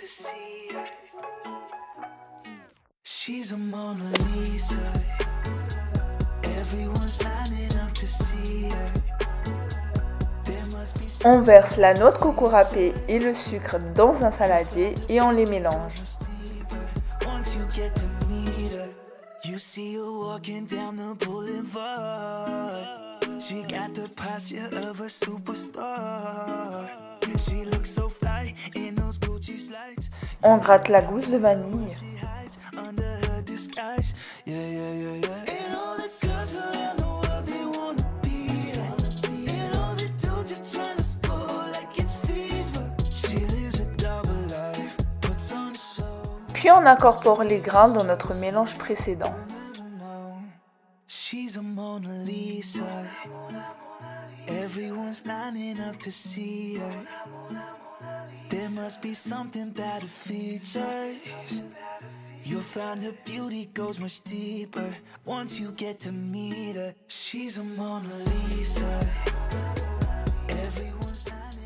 to see her. She's a Mona Lisa. Everyone's lining up to see her. On verse la noix de coco râpée et le sucre dans un saladier et on les mélange. She got the posture of a superstar. She looks so On gratte la gousse de vanille. Puis on incorpore les grains dans notre mélange précédent. Must be something about her features. You'll find her beauty goes much deeper once you get to meet her. She's a Mona Lisa.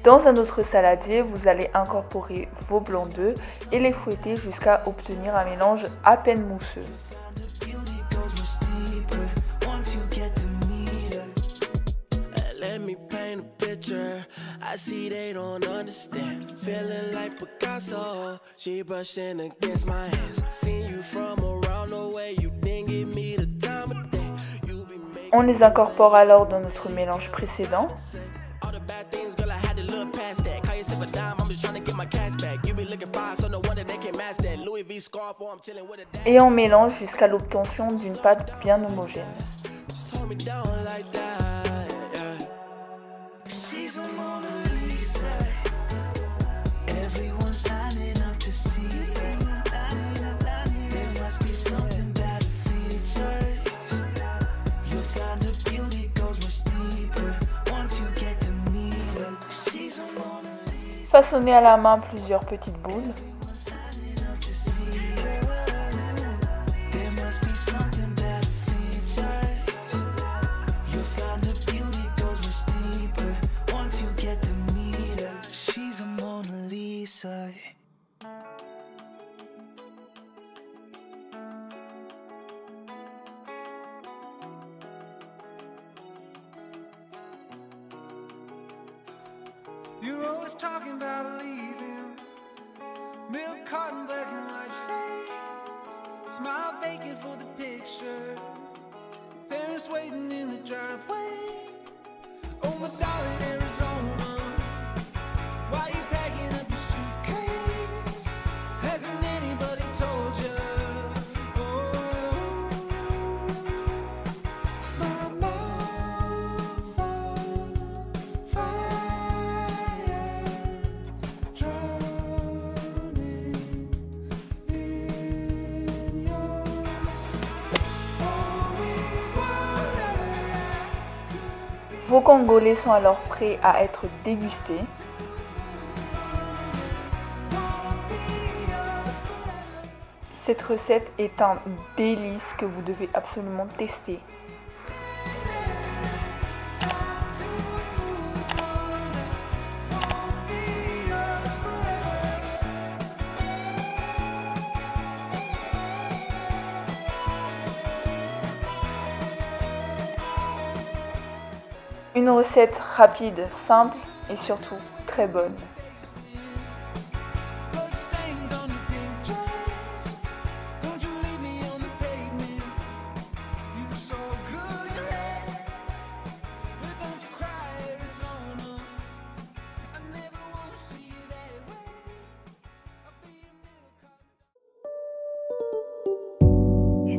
Dans un autre saladier, vous allez incorporer vos blancs d'œufs et les fouetter jusqu'à obtenir un mélange à peine mousseux. Picture. I see they don't understand. Feeling like Picasso. She brushing against my hands. Seen you from around the way. You didn't give me the time of day. You be making On les incorpore alors dans notre mélange précédent. all the bad things, girl. I had to look past that. Call yourself a dime. I'm just trying to get my cash back. You be looking fine, so no wonder they can match that. Louis V scarf, or I'm chilling with a dad. Et on mélange jusqu'à l'obtention d'une pâte bien homogène. Just hold me down like that. Façonnez à la main plusieurs petites boules. Lisa. You're always talking about leaving. Milk carton, black and white face. Smile vacant for the picture. Parents waiting in the driveway. Oh, my darling, Arizona. Vos congolais sont alors prêts à être dégustés. Cette recette est un délice que vous devez absolument tester. Une recette rapide, simple et surtout très bonne.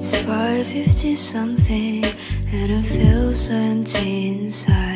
It's 550 something and I feel so empty inside.